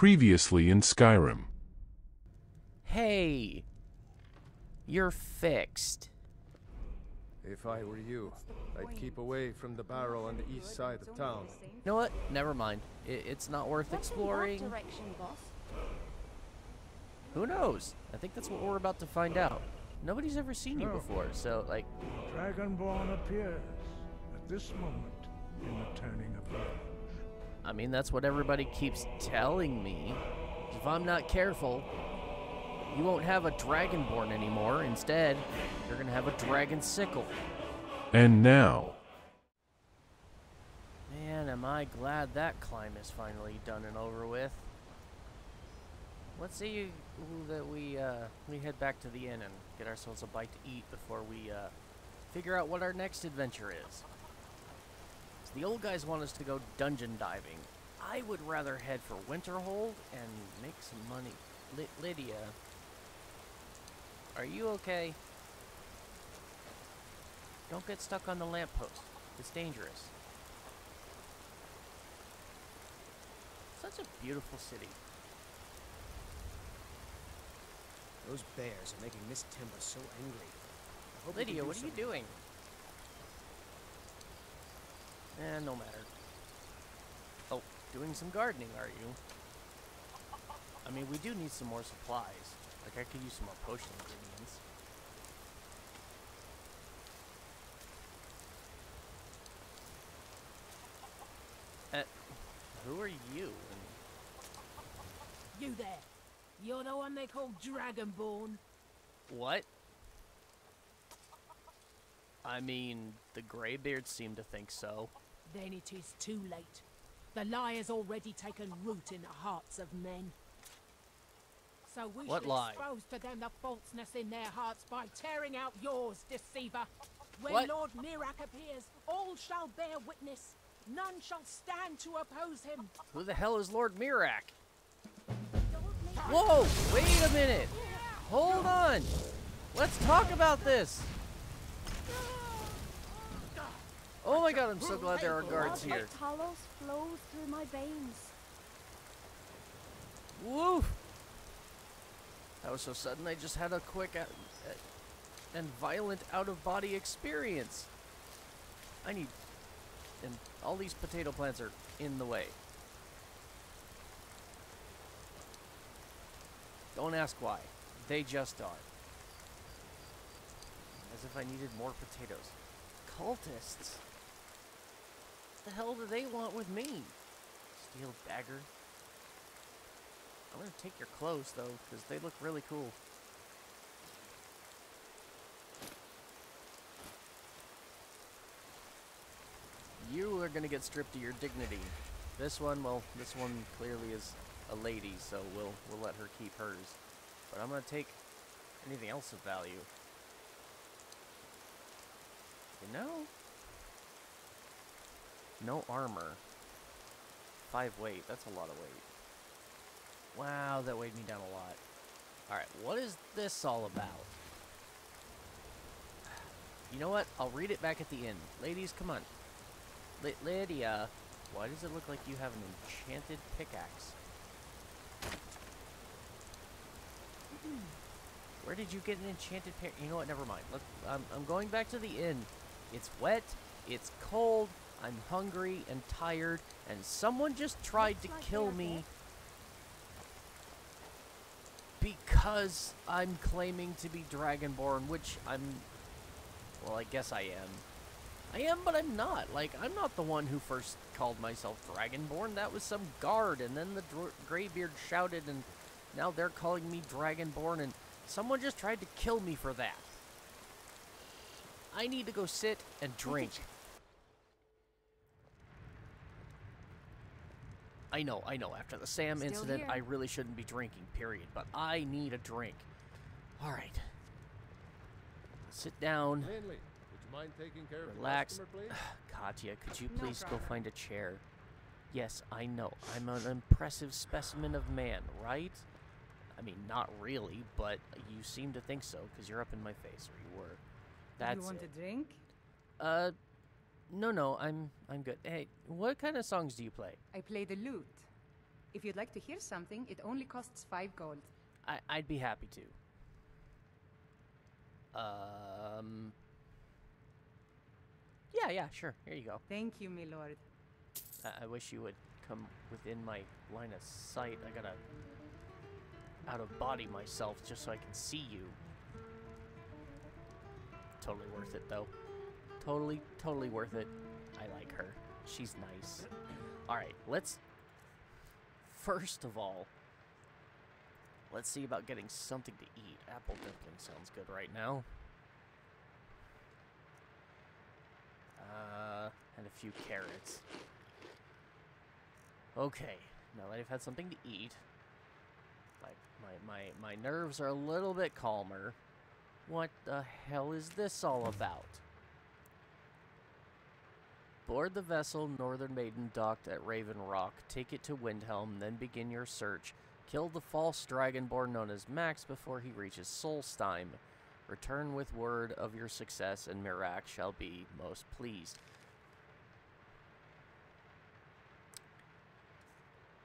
Previously in Skyrim. Hey, you're fixed. If I were you, I'd keep away from the barrow on the east side of town. You know what? Never mind. I it's not worth exploring. Who knows? I think that's what we're about to find out. Nobody's ever seen you oh. before, so like, Dragonborn appears at this moment in the turning of the I mean, that's what everybody keeps telling me. If I'm not careful, you won't have a dragonborn anymore. Instead, you're gonna have a dragon sickle. And now, Man, am I glad that climb is finally done and over with. Let's see that we uh, we head back to the inn and get ourselves a bite to eat before we uh, figure out what our next adventure is. So the old guys want us to go dungeon diving. I would rather head for Winterhold and make some money. Ly- Lydia, are you okay? Don't get stuck on the lamppost. It's dangerous. Such a beautiful city. Those bears are making Miss Timber so angry. I hope we can Lydia, what are you doing? Eh, no matter. Oh, doing some gardening, are you? I mean, we do need some more supplies. Like, I could use some more potion ingredients. Uh, who are you? You there. You're the one they call Dragonborn. what? I mean, the Greybeards seem to think so. Then it is too late. The lie has already taken root in the hearts of men. So we What should lie? expose to them the falseness in their hearts by tearing out yours, deceiver. When What? Lord Miraak appears, all shall bear witness. None shall stand to oppose him. Who the hell is Lord Miraak? Whoa! Wait a minute! Hold on! Let's talk about this! Oh my god, I'm so glad there are guards here. Talos flows through my veins. Woo! That was so sudden, I just had a quick uh, uh, and violent out of body experience. I need. And all these potato plants are in the way. Don't ask why. They just are. As if I needed more potatoes. Cultists. The hell do they want with me? Steel dagger. I'm gonna take your clothes though, because they look really cool. You are gonna get stripped of your dignity. This one, well, this one clearly is a lady, so we'll we'll let her keep hers. But I'm gonna take anything else of value. You know? No armor. Five weight, that's a lot of weight. Wow, that weighed me down a lot. Alright, what is this all about? You know what? I'll read it back at the end. Ladies, come on. Ly- Lydia, why does it look like you have an enchanted pickaxe? Where did you get an enchanted pick? You know what? Never mind. Let, I'm, I'm going back to the inn. It's wet. It's cold. I'm hungry and tired. And someone just tried Looks to like kill me because I'm claiming to be Dragonborn, which I'm. Well, I guess I am. I am, but I'm not. Like, I'm not the one who first called myself Dragonborn. That was some guard, and then the dr- Greybeard shouted, and now they're calling me Dragonborn, and someone just tried to kill me for that. I need to go sit and drink. I know, I know. After the Sam Still incident, here. I really shouldn't be drinking, period. But I need a drink. All right. Sit down. Mainly, would you mind taking care Relax. of the customer, please? Katya, could you No please go find a chair? Yes, I know. I'm an impressive specimen of man, right? I mean, not really, but you seem to think so because you're up in my face, or you were. That's you want it. a drink? Uh, no, no, I'm I'm good. Hey, what kind of songs do you play? I play the lute. If you'd like to hear something, it only costs five gold. I, I'd be happy to. Um. Yeah, yeah, sure. Here you go. Thank you, my lord. I, I wish you would come within my line of sight. I gotta out of body myself just so I can see you. Totally worth it, though. Totally, totally worth it. I like her. She's nice. Alright, let's. First of all, let's see about getting something to eat. Apple dumpling sounds good right now. Uh, and a few carrots. Okay, now that I've had something to eat, my, my, my, my nerves are a little bit calmer. What the hell is this all about? Board the vessel Northern Maiden docked at Raven Rock, take it to Windhelm, then begin your search. Kill the false dragonborn known as Max before he reaches Solstheim. Return with word of your success, and Miraak shall be most pleased.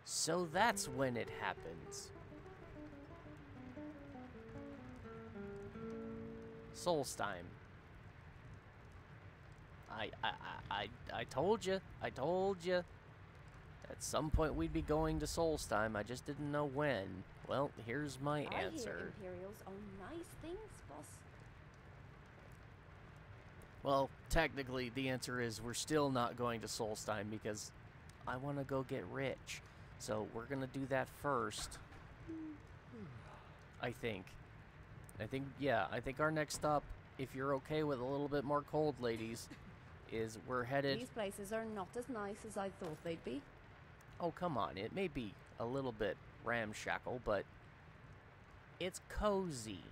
So that's when it happens. Solstheim. I, I, I, I, told you. I told you. At some point we'd be going to Solstheim. I just didn't know when. Well, here's my I hear answer. Imperials own nice things, boss. Well, technically, the answer is we're still not going to Solstheim because I want to go get rich. So we're going to do that first. I think. I think, yeah, I think our next stop, if you're okay with a little bit more cold, ladies, is we're headed. These places are not as nice as I thought they'd be. Oh, come on. It may be a little bit ramshackle, but it's cozy.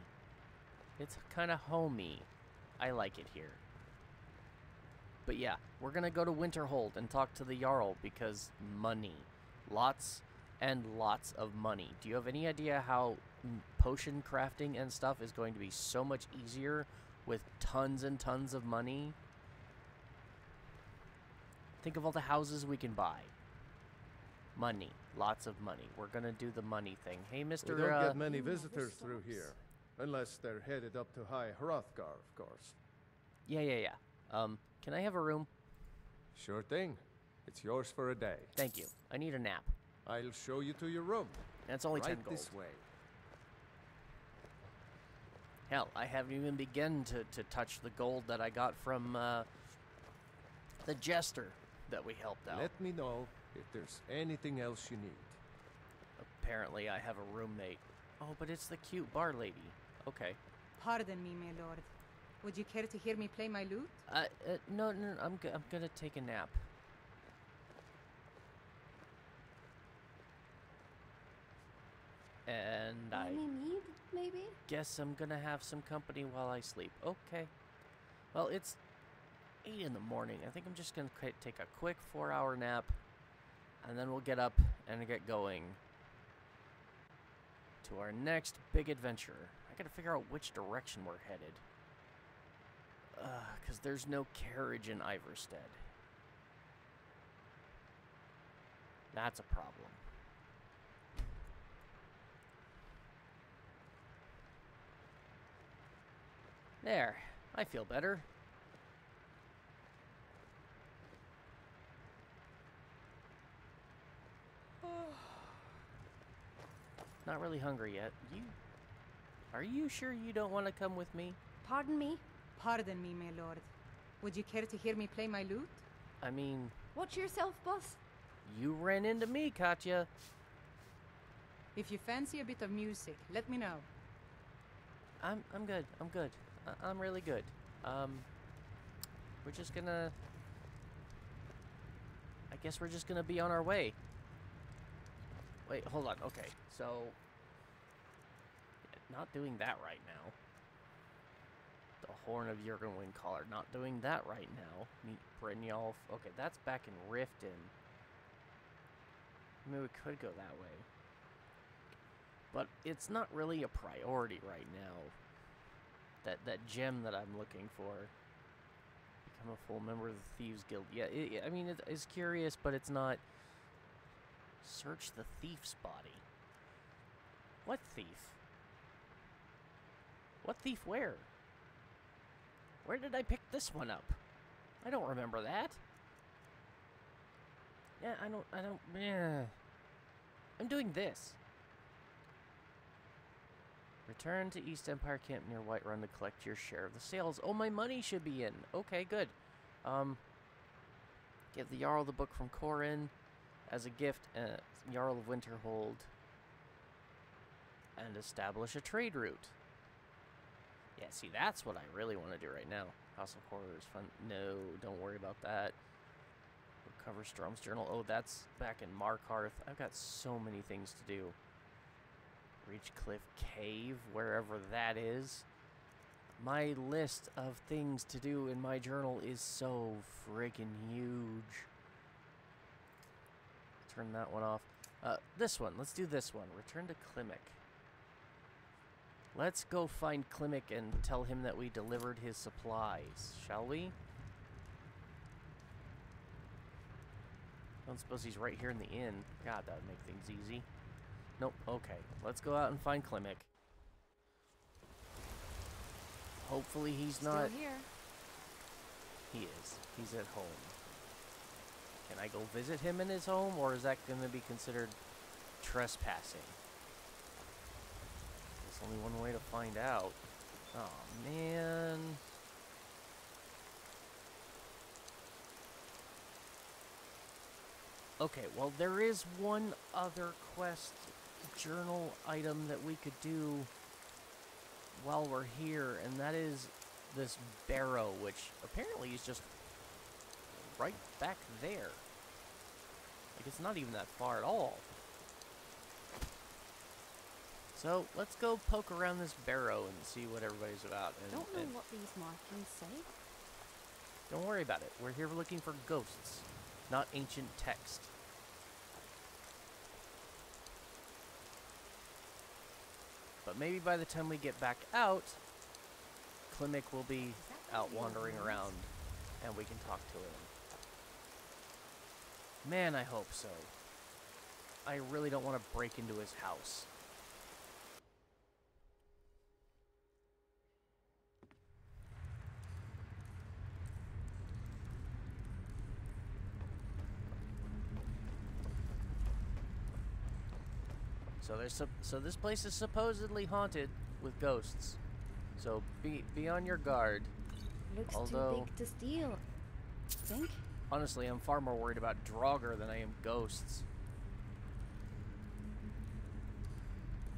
It's kind of homey. I like it here. But yeah, we're going to go to Winterhold and talk to the Jarl because money. Lots and lots of money. Do you have any idea how potion crafting and stuff is going to be so much easier with tons and tons of money? Think of all the houses we can buy. Money. Lots of money. We're going to do the money thing. Hey, Mr. We don't uh, get many visitors through here. Unless they're headed up to High Hrothgar, of course. Yeah, yeah, yeah. Um, can I have a room? Sure thing. It's yours for a day. Thank you. I need a nap. I'll show you to your room. That's only right 10 gold. this way. Hell, I haven't even begun to, to touch the gold that I got from uh, the jester that we helped out. Let me know if there's anything else you need. Apparently, I have a roommate. Oh, but it's the cute bar lady. Okay. Pardon me, my lord. Would you care to hear me play my lute? Uh, uh no, no, no, I'm, go- I'm gonna take a nap. And I need, maybe? guess I'm gonna have some company while I sleep. Okay. Well, it's 8 in the morning. I think I'm just gonna take a quick four hour nap, and then we'll get up and get going to our next big adventure. I gotta figure out which direction we're headed. Because there's no carriage in Ivarstead. That's a problem. There. I feel better. Not really hungry yet. You. Are you sure you don't want to come with me? Pardon me? Pardon me, my lord. Would you care to hear me play my lute? I mean, Watch yourself, boss. you ran into me, Katya. If you fancy a bit of music, let me know. I'm I'm good. I'm good. I- I'm really good. Um, we're just gonna. I guess we're just gonna be on our way. Wait, hold on. Okay, so not doing that right now. The Horn of Jurgen Windcaller. Not doing that right now. Meet Brynjolf. Okay, that's back in Riften. I mean, we could go that way. But it's not really a priority right now. That that gem that I'm looking for. Become a full member of the Thieves Guild. Yeah, it, I mean, it, it's curious, but it's not. Search the thief's body. What thief? What thief where? Where did I pick this one up? I don't remember that. Yeah, I don't, I don't, yeah. I'm doing this. Return to East Empire Camp near Whiterun to collect your share of the sales. Oh, my money should be in. Okay, good. Um, give the Jarl the book from Corin as a gift, uh, Jarl of Winterhold, and establish a trade route. Yeah, see, that's what I really want to do right now. House of Horrors, fun. No, don't worry about that. Recover Strom's journal. Oh, that's back in Markarth. I've got so many things to do. Reach Cliff Cave, wherever that is. My list of things to do in my journal is so freaking huge. Turn that one off. Uh, this one. Let's do this one. Return to Klimek. Let's go find Klimek and tell him that we delivered his supplies, shall we? Don't suppose he's right here in the inn. God, that would make things easy. Nope, okay. Let's go out and find Klimek. Hopefully he's Still not... here. He is. He's at home. Can I go visit him in his home, or is that going to be considered trespassing? There's only one way to find out. Oh, man. Okay, well, there is one other quest journal item that we could do while we're here, and that is this barrow, which apparently is just right back there. Like, it's not even that far at all. So, let's go poke around this barrow and see what everybody's about. And, Don't know what these markings say. don't worry about it. We're here looking for ghosts, not ancient text. But maybe by the time we get back out, Klimek will be out wandering around and we can talk to him. Man, I hope so. I really don't want to break into his house. So there's so this place is supposedly haunted with ghosts. So be be on your guard. Looks Although- too big to steal. Think? Honestly, I'm far more worried about Draugr than I am ghosts.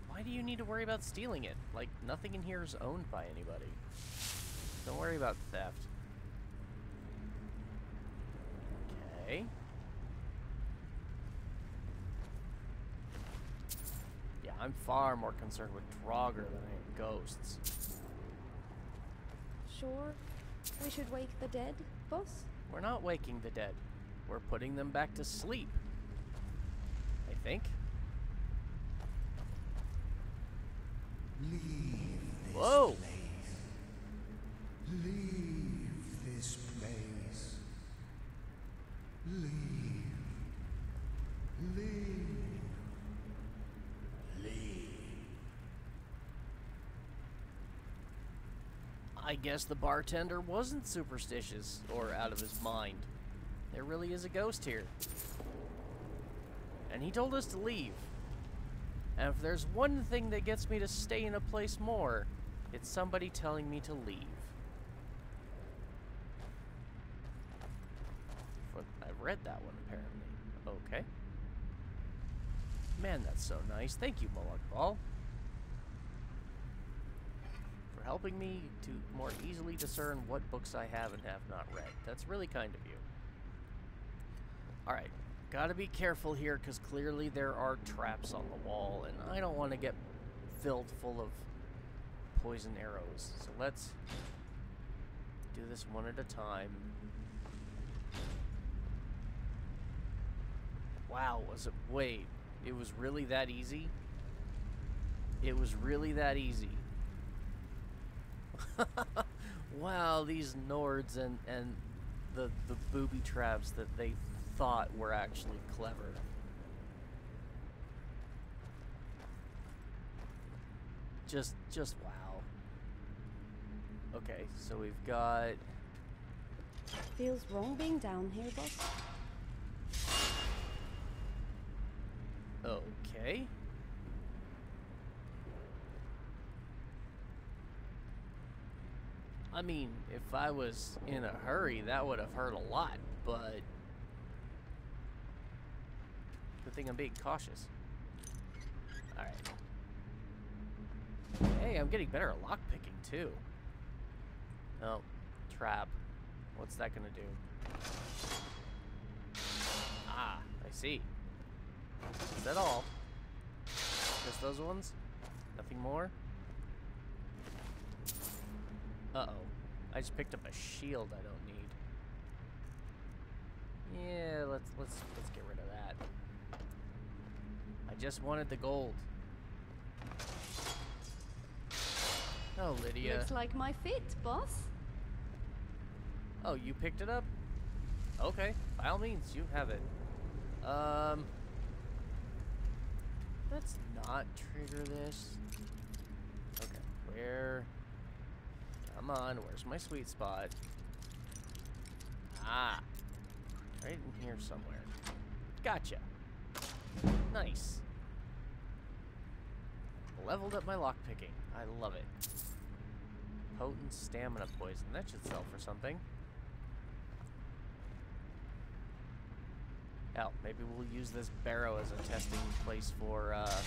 Why do you need to worry about stealing it? Like, nothing in here is owned by anybody. Don't worry about theft. Okay. Yeah, I'm far more concerned with Draugr than I am ghosts. Sure. We should wake the dead, boss? We're not waking the dead. We're putting them back to sleep. I think. Whoa! Leave this place. Leave. Leave. I guess the bartender wasn't superstitious or out of his mind. There really is a ghost here. And he told us to leave. And if there's one thing that gets me to stay in a place more, it's somebody telling me to leave. I've read that one, apparently. Okay. Man, that's so nice. Thank you, Molag Bal helping me to more easily discern what books I have and have not read. That's really kind of you. Alright, gotta be careful here because clearly there are traps on the wall and I don't want to get filled full of poison arrows. So let's do this one at a time. Wow, was it? Wait, it was really that easy? It was really that easy. wow, these Nords and, and the, the booby traps that they thought were actually clever. Just, just wow. Okay, so we've got... Feels wrong being down here, boss. Okay. I mean, if I was in a hurry, that would have hurt a lot, but. Good thing I'm being cautious. Alright. Hey, I'm getting better at lockpicking, too. Oh, trap. What's that gonna do? Ah, I see. Is that all? Just those ones? Nothing more? Uh-oh. I just picked up a shield I don't need. Yeah, let's let's let's get rid of that. I just wanted the gold. Oh, Lydia. Looks like my fit, boss. Oh, you picked it up? Okay, by all means, you have it. Um, let's not trigger this. Okay, where? Come on, where's my sweet spot? Ah, right in here somewhere. Gotcha. Nice. Leveled up my lockpicking. I love it. Potent stamina poison. That should sell for something. Hell, maybe we'll use this barrow as a testing place for, uh,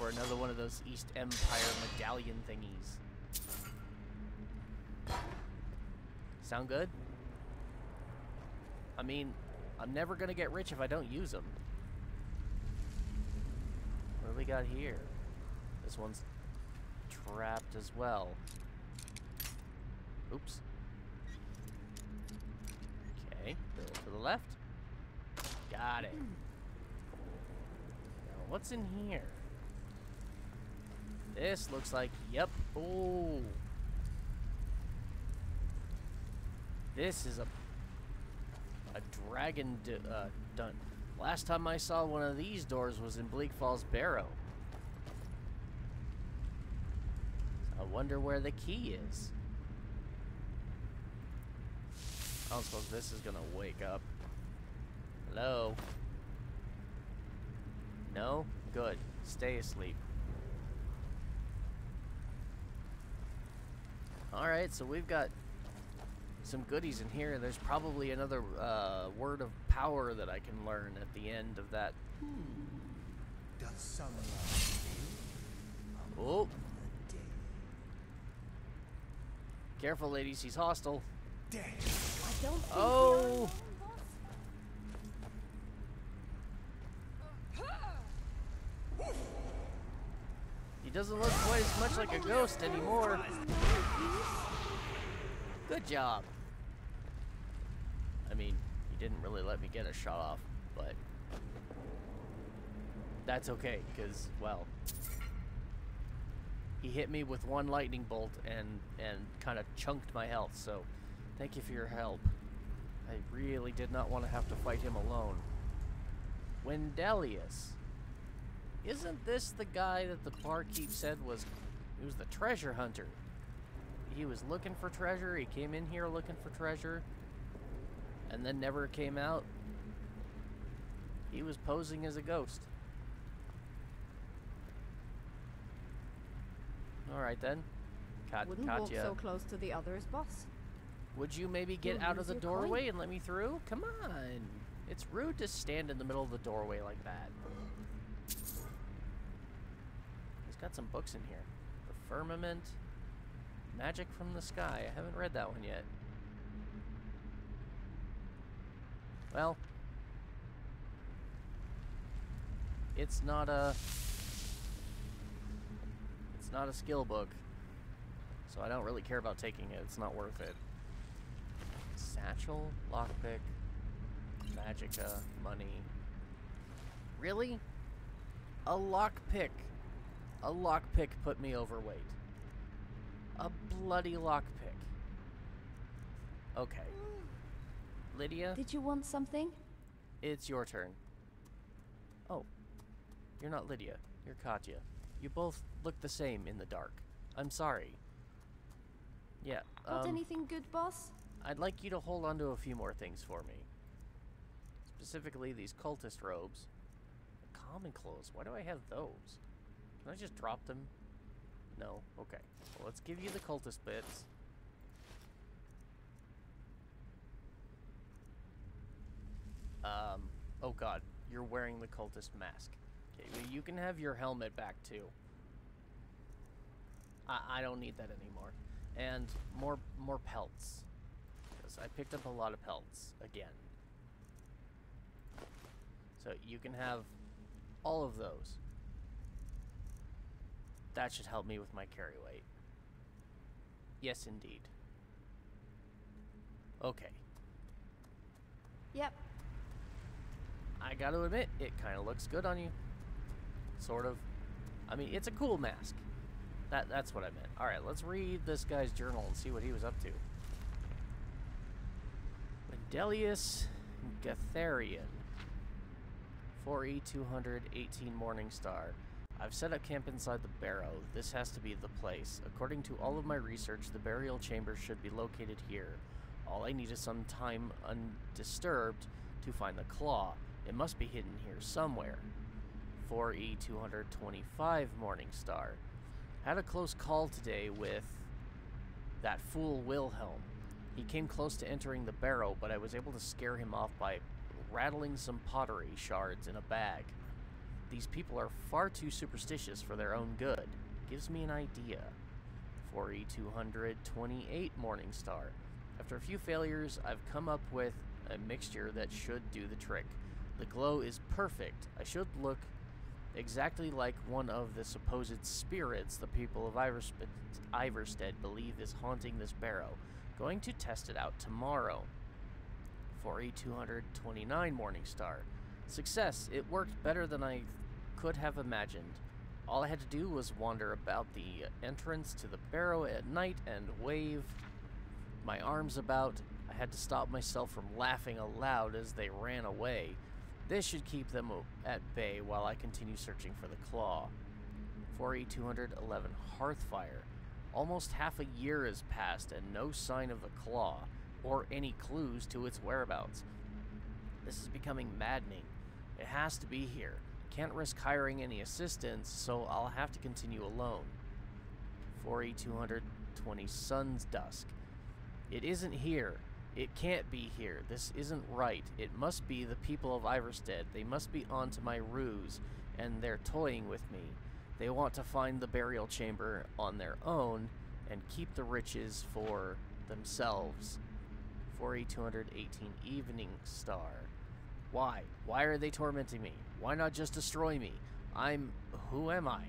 for another one of those East Empire medallion thingies. Sound good? I mean, I'm never gonna get rich if I don't use them. What do we got here? This one's trapped as well. Oops. Okay, to the left. Got it. Now, what's in here? This looks like, yep. Oh. This is a a dragon uh, dun. Last time I saw one of these doors was in Bleak Falls Barrow. I wonder where the key is. I don't suppose this is gonna wake up. Hello? No? Good. Stay asleep. Alright, so we've got some goodies in here. And there's probably another uh, word of power that I can learn at the end of that. Does Oh! Careful, ladies, he's hostile. I don't think Oh. He doesn't look quite as much like a ghost anymore. Good job. I mean, he didn't really let me get a shot off, but that's okay, because, well, he hit me with one lightning bolt and, and kind of chunked my health, so thank you for your help. I really did not want to have to fight him alone. Wyndelius. Isn't this the guy that the barkeep said was he was the treasure hunter? He was looking for treasure, he came in here looking for treasure, and then never came out. He was posing as a ghost. Alright then. Kat Wouldn't walk so close to the others, boss. Would you maybe get You'll out of the doorway coin. and let me through? Come on. It's rude to stand in the middle of the doorway like that. He's got some books in here. The Firmament, Magic from the Sky. I haven't read that one yet. Well, it's not a it's not a skill book. So I don't really care about taking it. It's not worth it. Satchel, lockpick, magica, money. Really? A lockpick. A lockpick put me overweight. A bloody lockpick. Okay. Lydia, Did you want something? it's your turn. Oh. You're not Lydia. You're Katya. You both look the same in the dark. I'm sorry. Yeah, Got um, anything good, boss? I'd like you to hold on to a few more things for me. Specifically, these cultist robes. Common clothes. Why do I have those? Can I just drop them? No. Okay. Well, let's give you the cultist bits. Um. Oh God, you're wearing the cultist mask. Okay, well, you can have your helmet back too. I I don't need that anymore. And more more pelts. Because I picked up a lot of pelts again. So you can have all of those. That should help me with my carry weight. Yes, indeed. Okay. Yep. I gotta admit, it kind of looks good on you. Sort of. I mean, it's a cool mask. That That's what I meant. Alright, let's read this guy's journal and see what he was up to. Mendelius Gatharian. 4E218 Morning Star. I've set up camp inside the barrow. This has to be the place. According to all of my research, the burial chamber should be located here. All I need is some time undisturbed to find the claw. It must be hidden here somewhere. E 4E225 Morning Star. Had a close call today with that fool Wilhelm. He came close to entering the barrow, but I was able to scare him off by rattling some pottery shards in a bag. These people are far too superstitious for their own good. Gives me an idea. E 4E228 Morning Star. After a few failures, I've come up with a mixture that should do the trick. The glow is perfect. I should look exactly like one of the supposed spirits the people of Ivarstead, believe is haunting this barrow. Going to test it out tomorrow. E 4E229 Morning Star. Success. It worked better than I could have imagined. All I had to do was wander about the entrance to the barrow at night and wave my arms about. I had to stop myself from laughing aloud as they ran away. This should keep them at bay while I continue searching for the claw. 4E211 Hearthfire. Almost half a year has passed and no sign of the claw, or any clues to its whereabouts. This is becoming maddening. It has to be here. Can't risk hiring any assistance, so I'll have to continue alone. 4E220 Sun's Dusk. It isn't here. It can't be here. This isn't right. It must be the people of Ivarstead. They must be onto my ruse, and they're toying with me. They want to find the burial chamber on their own and keep the riches for themselves. 4E218 Evening Star. Why? Why are they tormenting me? Why not just destroy me? I'm. Who am I?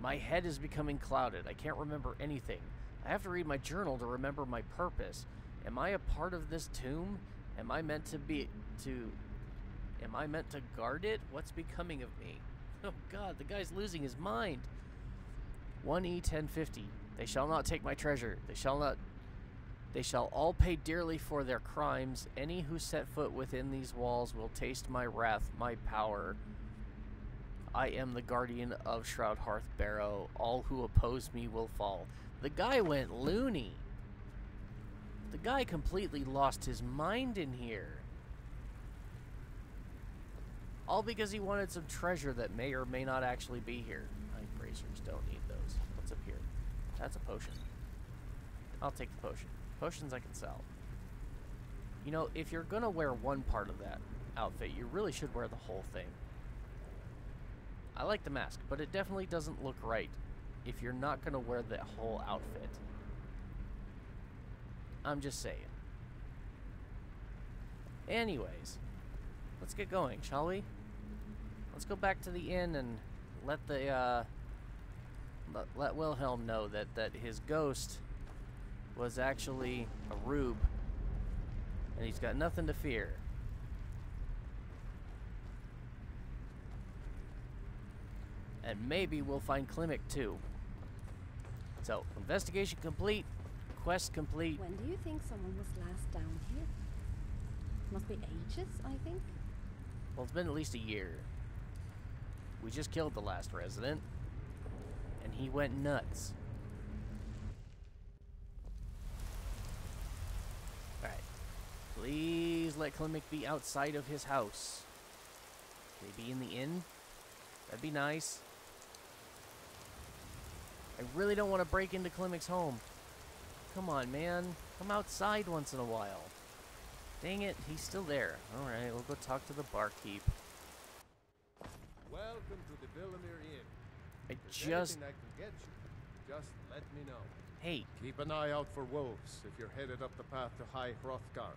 My head is becoming clouded. I can't remember anything. I have to read my journal to remember my purpose. Am I a part of this tomb? Am I meant to be. to. Am I meant to guard it? What's becoming of me? Oh god, the guy's losing his mind. E 1E1050. They shall not take my treasure. They shall not. They shall all pay dearly for their crimes. Any who set foot within these walls will taste my wrath, my power. I am the guardian of Shroud Hearth Barrow. All who oppose me will fall. The guy went loony. The guy completely lost his mind in here. All because he wanted some treasure that may or may not actually be here. Knife bracers don't need those. What's up here? That's a potion. I'll take the potion. Potions I can sell. You know, if you're gonna wear one part of that outfit, you really should wear the whole thing. I like the mask, but it definitely doesn't look right if you're not gonna wear the whole outfit. I'm just saying. Anyways, let's get going, shall we? Let's go back to the inn and let the uh, let, let Wilhelm know that that his ghost was actually a rube, and he's got nothing to fear. And maybe we'll find Klimek too. So, investigation complete, quest complete. When do you think someone was last down here? Must be ages, I think. Well, it's been at least a year. We just killed the last resident, and he went nuts. Alright. Please let Klimek be outside of his house. Can he be in the inn? That'd be nice. I really don't want to break into Klimek's home. Come on, man. Come outside once in a while. Dang it, he's still there. Alright, we'll go talk to the barkeep. Welcome to the Vilemyr Inn. I just... I can get you, just let me know. Hey, Keep an eye out for wolves if you're headed up the path to High Hrothgar.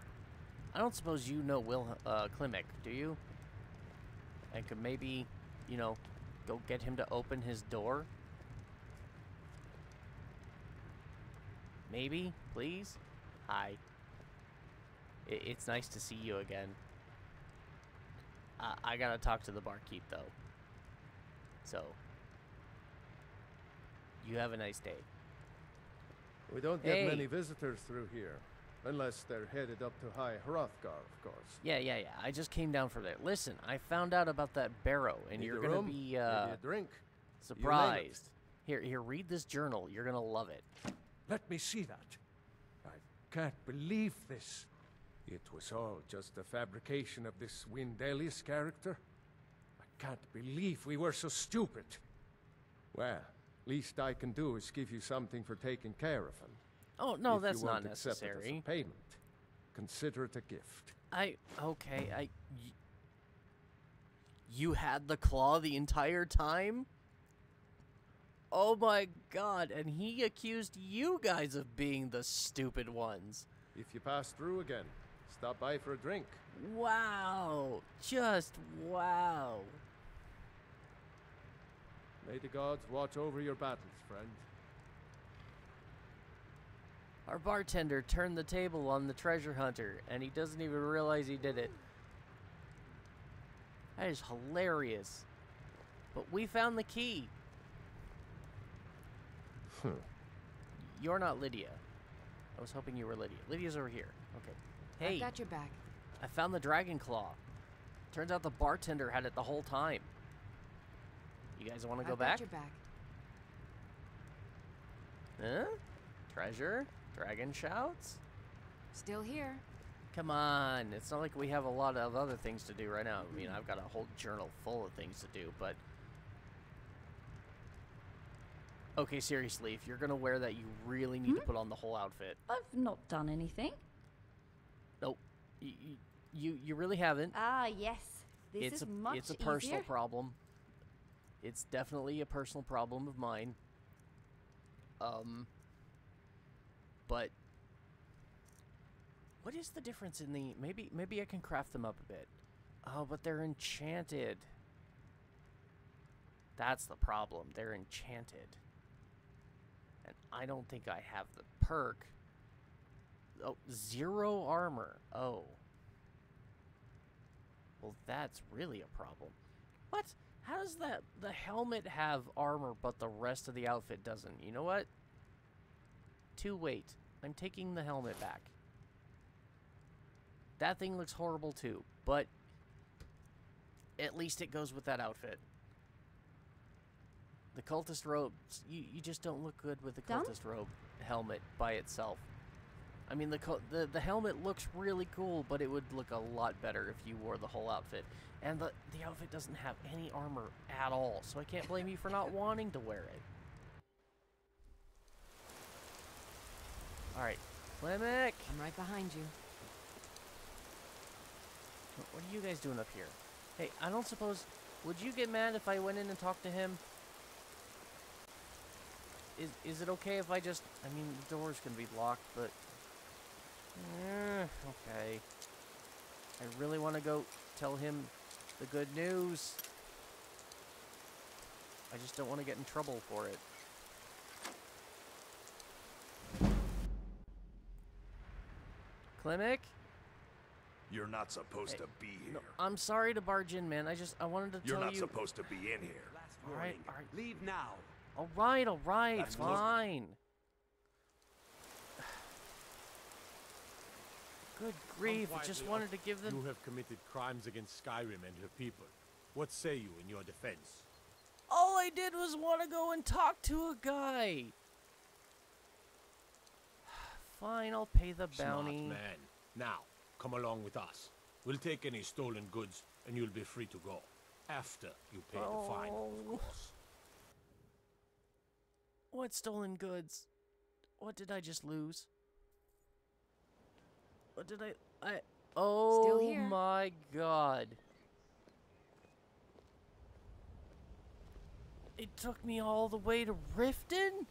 I don't suppose you know Will uh, Klimek, do you? And could maybe, you know, go get him to open his door? Maybe, please? Hi. I it's nice to see you again. I I gotta talk to the barkeep, though. So, you have a nice day. We don't get Hey. many visitors through here, unless they're headed up to High Hrothgar, of course. Yeah, yeah, yeah. I just came down for that. Listen, I found out about that barrow, and Need you're gonna be uh, drink. surprised. Here, here, read this journal. You're gonna love it. Let me see that. I can't believe this. It was all just a fabrication of this Wyndelius character. I can't believe we were so stupid. Well, least I can do is give you something for taking care of him. Oh no, If that's you not won't accept it as a necessary. payment. Consider it a gift. I okay. I. Y- you had the claw the entire time. Oh my god! And he accused you guys of being the stupid ones. If you pass through again, stop by for a drink. Wow! Just wow! May the gods watch over your battles, friend. Our bartender turned the table on the treasure hunter, and he doesn't even realize he did it. That is hilarious. But we found the key. Hmm. You're not Lydia. I was hoping you were Lydia. Lydia's over here. Okay. Hey, I've got your back. I found the dragon claw. Turns out the bartender had it the whole time. You guys want to go I've back? got your back. Huh? Treasure? Dragon shouts? Still here. Come on, it's not like we have a lot of other things to do right now. I mean, I've got a whole journal full of things to do, but... Okay, seriously, if you're gonna wear that, you really need to put on the whole outfit. I've not done anything. Nope. You, you, you really haven't. Ah, yes. This it's is a, much it's a personal easier. problem. It's definitely a personal problem of mine. Um, but what is the difference in the maybe maybe I can craft them up a bit. Oh, but they're enchanted. That's the problem. They're enchanted. And I don't think I have the perk. Oh, zero armor. Oh. Well, that's really a problem. What? How does that the helmet have armor but the rest of the outfit doesn't? You know what? To wait. I'm taking the helmet back. That thing looks horrible too, but at least it goes with that outfit. The cultist robes, you, you just don't look good with the cultist robe helmet by itself. I mean, the, the the helmet looks really cool, but it would look a lot better if you wore the whole outfit. And the the outfit doesn't have any armor at all, so I can't blame you for not wanting to wear it. All right, Klimek, I'm right behind you. what are you guys doing up here? Hey, I don't suppose. Would you get mad if I went in and talked to him? Is is it okay if I just? I mean, the door's gonna be locked, but. Eh, okay. I really want to go tell him the good news. I just don't want to get in trouble for it. Klimek? You're not supposed Hey, to be here. No, I'm sorry to barge in, man. I just I wanted to You're tell not you. supposed to be in here. All right, all right. Leave now. All right, all right, That's fine. Good grief! I just wanted to give uh, them. You have committed crimes against Skyrim and her people. What say you in your defense? All I did was want to go and talk to a guy. Fine, I'll pay the bounty. Smart man. Now, come along with us. We'll take any stolen goods, and you'll be free to go. After you pay the fine, Oh. of course. What stolen goods? What did I just lose? What did I I Oh here. my god. It took me all the way to Riften?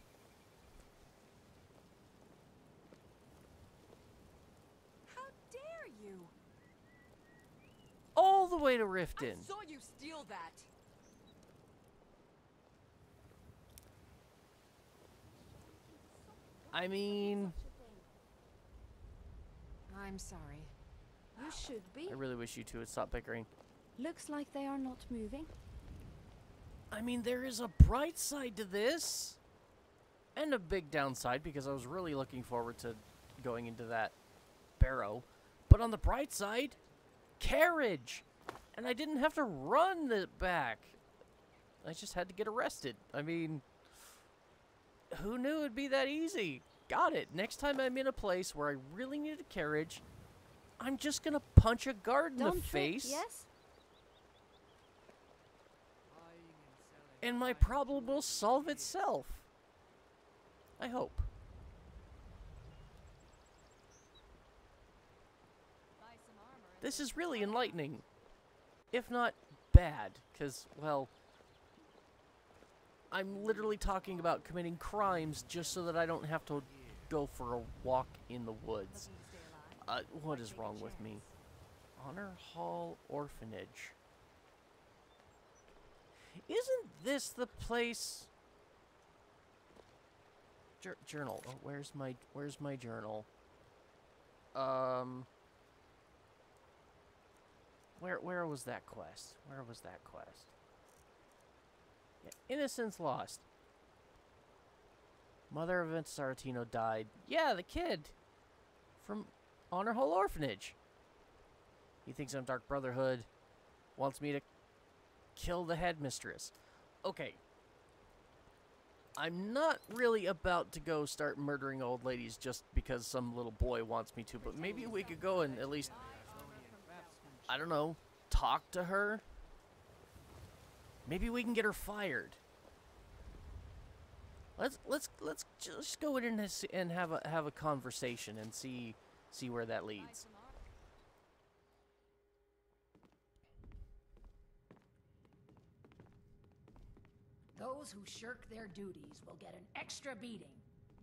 How dare you? All the way to Riften. I saw you steal that. I mean, I'm sorry. You should be. I really wish you two would stop bickering. Looks like they are not moving. I mean, there is a bright side to this. And a big downside because I was really looking forward to going into that barrow. But on the bright side, carriage. And I didn't have to run it back. I just had to get arrested. I mean, who knew it'd be that easy? Got it. Next time I'm in a place where I really need a carriage, I'm just gonna punch a guard in Don't the face. yes? and my problem will solve itself. I hope. This is really enlightening. If not bad, because, well, I'm literally talking about committing crimes just so that I don't have to go for a walk in the woods. Uh, what is wrong with me? Honor Hall Orphanage. Isn't this the place? Jour- journal. Oh, where's my Where's my journal? Um. Where Where was that quest? Where was that quest? Yeah, Innocence lost. Mother of Aventus Aretino died. Yeah, the kid from Honorhall Orphanage. He thinks I'm Dark Brotherhood. Wants me to kill the headmistress. Okay. I'm not really about to go start murdering old ladies just because some little boy wants me to, but maybe we could go and at least, I don't know, talk to her. Maybe we can get her fired. Let's let's let's just go in and, and have a have a conversation and see see where that leads. Those who shirk their duties will get an extra beating.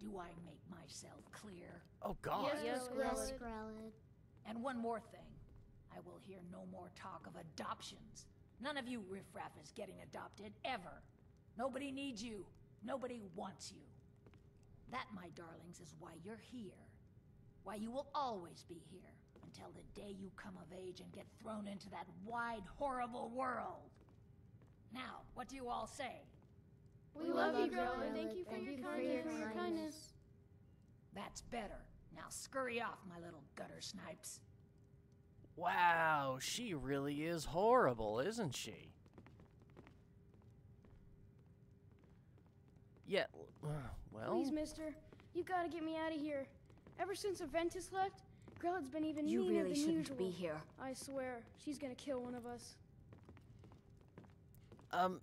Do I make myself clear? Oh God! Yes, Yes, Grelod. Grelod. And one more thing. I will hear no more talk of adoptions. None of you riffraff is getting adopted, ever. Nobody needs you. Nobody wants you. That, my darlings, is why you're here. Why you will always be here. Until the day you come of age and get thrown into that wide, horrible world. Now, what do you all say? We, love, you, Grelod. Thank you for your kindness. your kindness. That's better. Now scurry off, my little gutter snipes. Wow, she really is horrible, isn't she? Yeah, l- well, Please, mister. You gotta get me out of here. Ever since Aventus left, Grelod's been even You meaner really than shouldn't usual. be here. I swear, she's gonna kill one of us. um,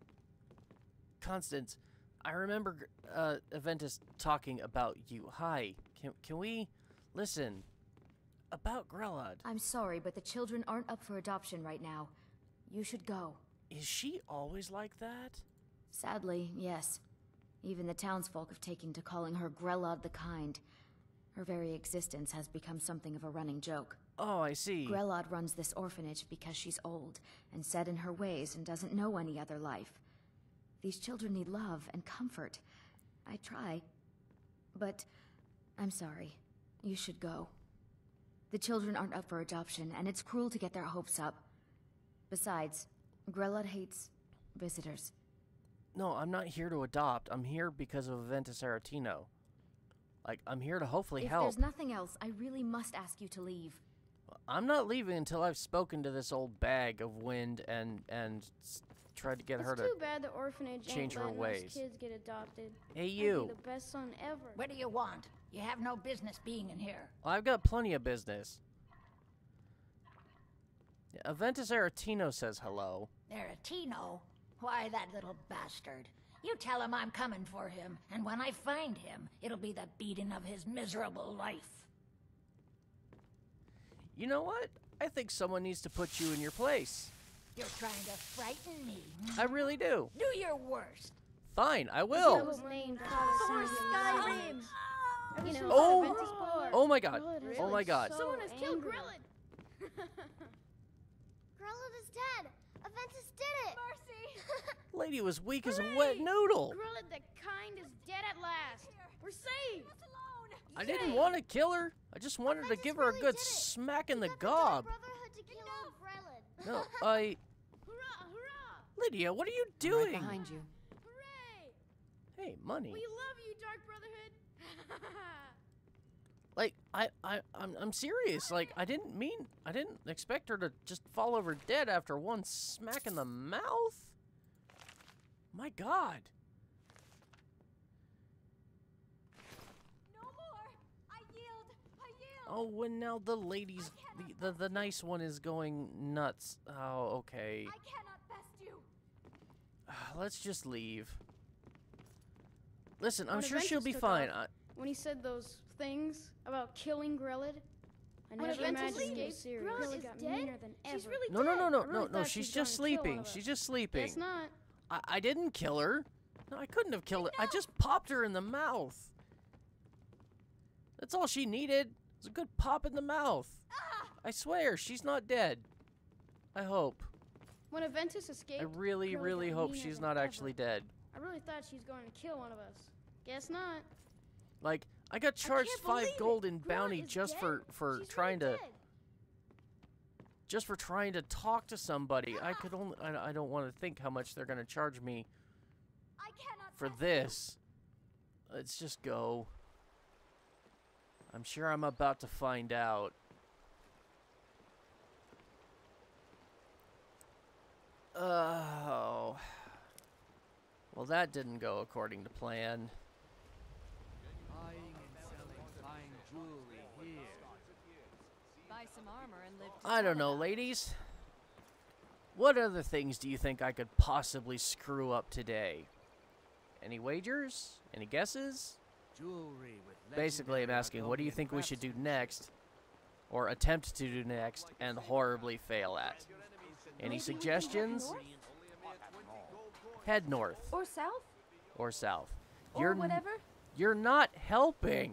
Constance, I remember gr- uh, Aventus talking about you. Hi, can can we listen about Grelod? I'm sorry, but the children aren't up for adoption right now. You should go. Is she always like that? Sadly, yes. Even the townsfolk have taken to calling her Grelod the Kind. Her very existence has become something of a running joke. Oh, I see. Grelod runs this orphanage because she's old and set in her ways and doesn't know any other life. These children need love and comfort. I try. But I'm sorry. You should go. The children aren't up for adoption, and it's cruel to get their hopes up. Besides, Grelod hates visitors. No, I'm not here to adopt. I'm here because of Aventus Aretino. Like, I'm here to hopefully if help. there's nothing else, I really must ask you to leave. I'm not leaving until I've spoken to this old bag of wind and and tried to get it's her to. too bad the orphanage change ain't her letting ways. kids get adopted. Hey, I'd be you. the best son ever. What do you want? You have no business being in here. I've got plenty of business. Yeah, Aventus Aretino says hello. Aretino? Why, that little bastard. You tell him I'm coming for him, and when I find him, it'll be the beating of his miserable life. You know what? I think someone needs to put you in your place. You're trying to frighten me. I really do. Do your worst. Fine, I I will. was named for Skyrim. You know, Oh. Oh my god. Grelod Oh my god. so Someone has killed angry. Grelod. Grelod is dead. Aventus did it. Mercy. Lady was weak as a wet noodle. Grelod the kind is dead at last. We're saved. I didn't want to kill her. I just wanted to give her a good smack in the gob. no, I... kill old Grelod. No, I. Lydia, what are you doing? Right behind you. Hooray. Hey, money. We love you, Dark Brotherhood. Like, I, I, I'm, I'm serious. Like, I didn't mean, I didn't expect her to just fall over dead after one smack in the mouth. My God. No more. I yield. I yield. Oh, and now the ladies, the, the, the nice one is going nuts. Oh, okay. I cannot best you. Let's just leave. Listen, I'm sure she'll be fine. I, when he said those things about killing Grelod, I When never Aventus imagined he leaves, was serious. Grelod Grelod is got dead? meaner than ever. She's really no, no, no, no, really no, no. thought She's just gonna kill one sleeping. She's just sleeping. Guess not. I, I didn't kill her. No, I couldn't have killed her. I just popped her in the mouth. That's all she needed. It was a good pop in the mouth. Ah! I swear, she's not dead. I hope. When Aventus escaped, I really, Grelod really hope she's not ever. actually dead. I really thought she was going to kill one of us. Guess not. Like, I got charged can't five gold in bounty just dead? for for She's trying really to just for trying to talk to somebody. I could only I, I don't want to think how much they're going to charge me I for this. Let's just go. I'm sure I'm about to find out. Oh. Well, that didn't go according to plan. Buying and selling fine jewelry here. Buy some armor and live. to I don't know, ladies. What other things do you think I could possibly screw up today? Any wagers? Any guesses? Jewelry with Basically, I'm asking, what do you think we should do next? Or attempt to do next and horribly fail at? Any suggestions? Head north Or south? or south. Or You're whatever? You're not helping.